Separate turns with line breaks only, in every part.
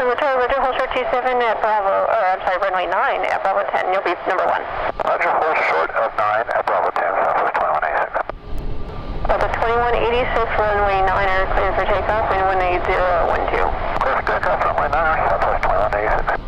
27 at Bravo, or I'm sorry, runway 9 at Bravo 10. You'll be number 1.
Roger, 4 short of 9 at Bravo 10, Southwest 2186.
Delta 2186, runway 9 are clear for takeoff, wind 18012.
Clear for takeoff, runway 9, Southwest 2186.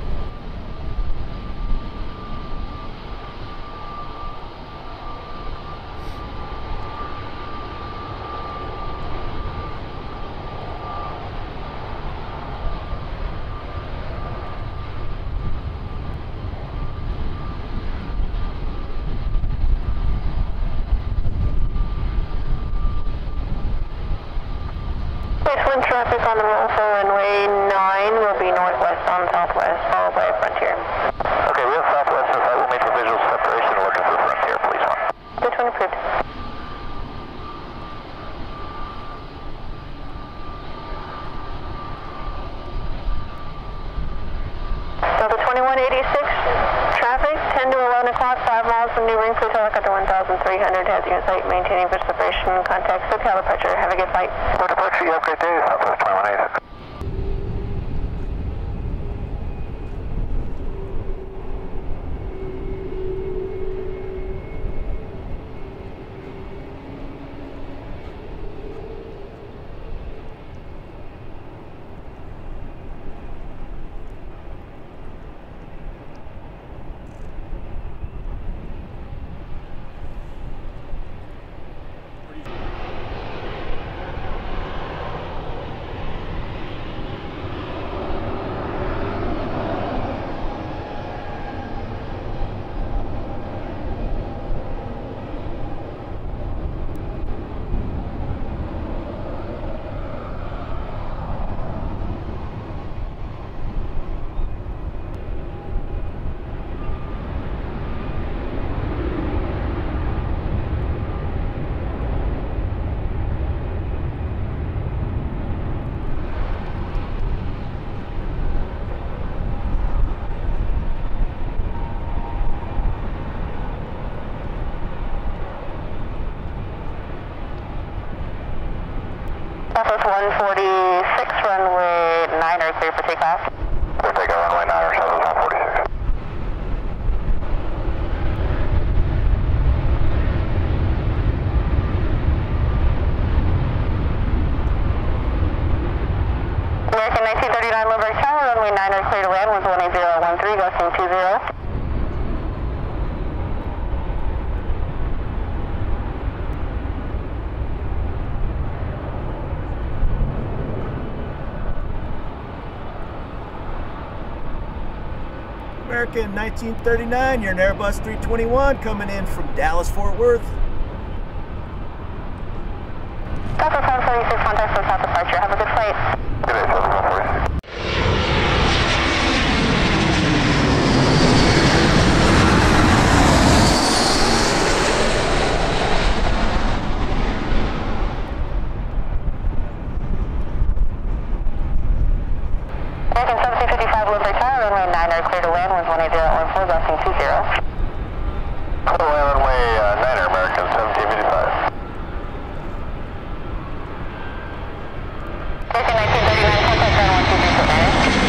Six wind traffic on the roll for runway 9 will be northwest on southwest, Standard, has your site maintaining for separation. Contact SoCal departure. Have a good flight.
Departure, you have a great day. Southwest
218. 9 are clear for takeoff.
Runway 9 or Southwest 146.
American 1939 Lindbergh Tower, runway 9 are clear to land, winds 18013, gusting 20.
American 1939, you're an Airbus 321 coming in from Dallas Fort Worth.
Southwest 146, contact for south departure, have a good flight.
Good day, Southwest 146.
American 1755 Lindbergh Tower, runway 9 are clear to land, winds 18014, gusting 20.
Clear land runway uh, 9 American 1755.
American 1939, contact ground 123 for manage.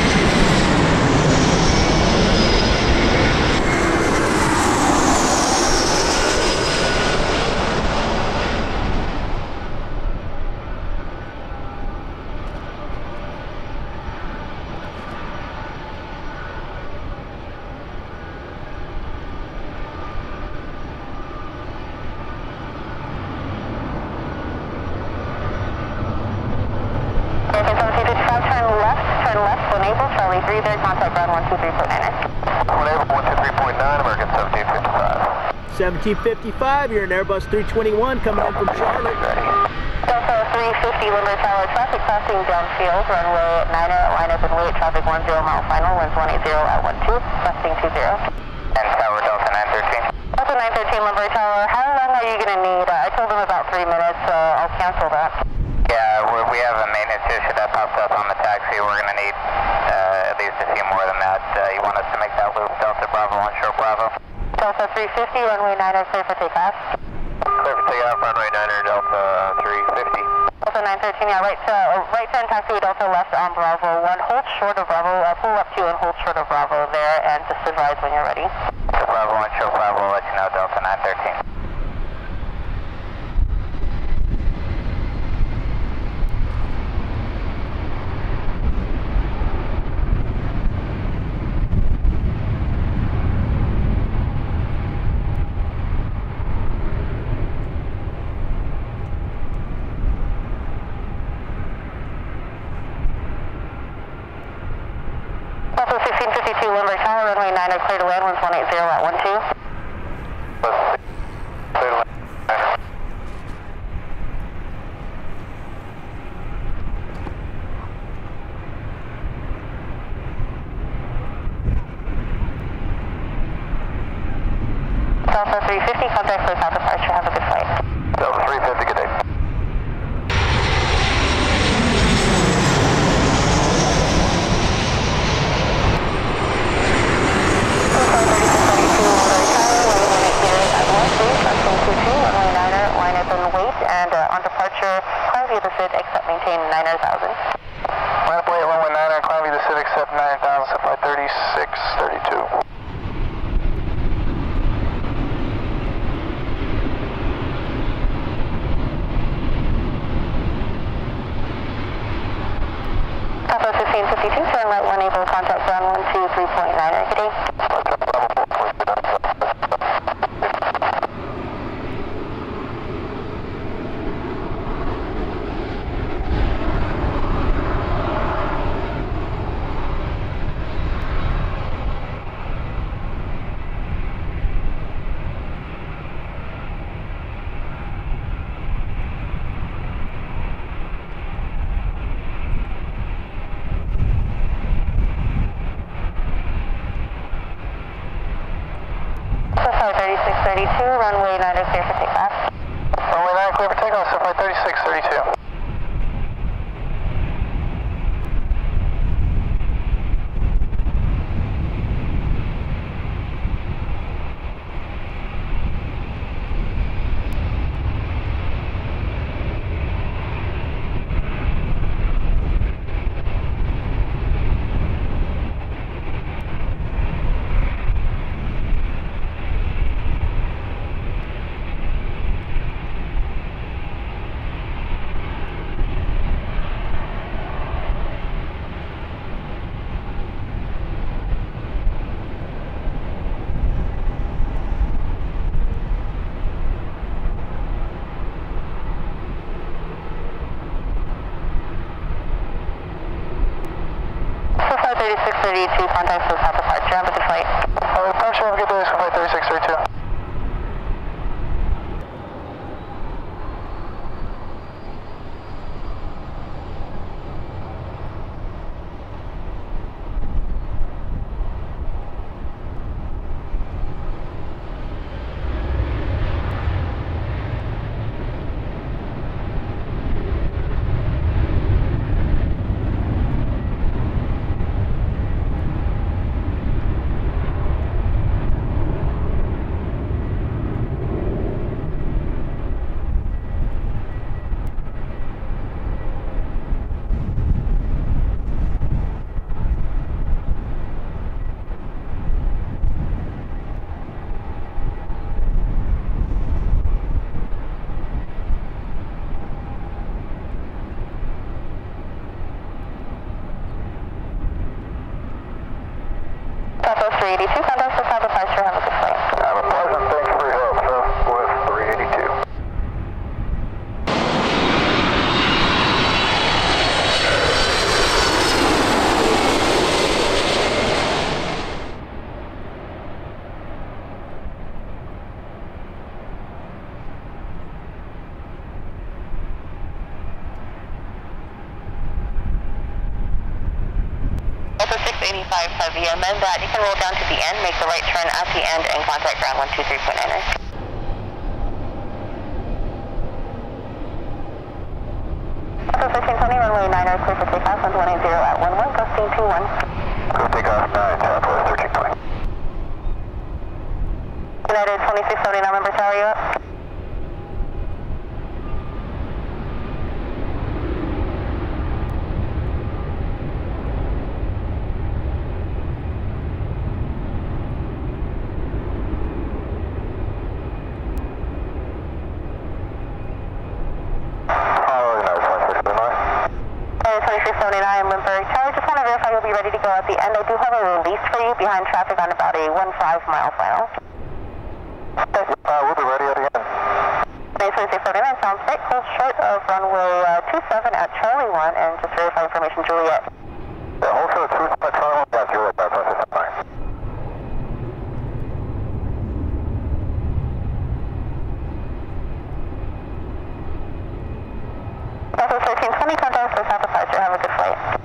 American 1755, turn left, turn left, for Naples, Charlie 3 there, contact ground 123 for manage.
Naval 123.9, American 1755.
1755, you're an Airbus 321 coming in from Charlotte.
Delta 350 Lindbergh Tower, traffic passing downfield, runway 9 at line up and wait, traffic 10 mile final, winds 180 at 12, gusting 20.
And Tower Delta 913.
Delta 913 Lindbergh Tower, how long are you going to need? Uh, I told them about three minutes, so I'll cancel that.
Yeah, we're, we have a maintenance issue that popped up on the taxi. We're going to need uh, at least a few more than that. Uh, you want us to make that loop Delta Bravo, onshore Bravo?
Delta 350, runway 9 is clear for takeoff.
Clear for takeoff, runway 9 Delta 350.
Delta 913, yeah, right, uh, right turn taxi Delta left on Bravo 1. Hold short of Bravo, uh, pull up to and hold short of Bravo there and just advise when you're ready.
So Bravo 1, show Bravo, let you know Delta 913.
1652 Lindbergh Tower, runway 9 clear to land, 1180 at 12. Delta 350, contact for departure, have a good flight.
Delta 350, good day.
And uh, on departure, climb via the SID, except maintain 9000.
Line up late, runway 9, climb the Civic, set 9000, set flight 3632.
Delta 1552, turn right 1 able contact ground 123.9 good day. So far 3632, runway 9 is clear for takeoff.
Runway 9, clear for takeoff, set flight 3632.
So far 3632, contact south departure, have a good flight.
Uh, departure, have a good day, set flight 3632.
Delta 382, contact for south departure, have a good flight.
Have a pleasant, thank you for your help, Southwest 382.
Delta 685 heavy, amend that. You can roll down to the end, make the right turn at the end, and contact ground 123.9. Delta 1520, runway 9 clear for takeoff, 110 at 11, gusting 21.
Go takeoff 9, Southwest 1320.
United 2679 Lindbergh tower, you up? Behind traffic on about a 1-5 mile final.
Uh, we'll be ready again.
Base 49 sounds great, close short of runway uh, 27 at Charlie 1, and just verify information, Juliet.
Yeah, hold short, two, five, Charlie, yeah, Juliet, that's.
Delta 1320, contact for south departure, have a good flight.